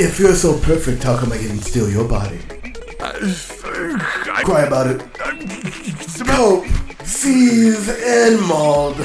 If you're so perfect, how come I can't steal your body? i Cry about it. Cope, seize, and mauled.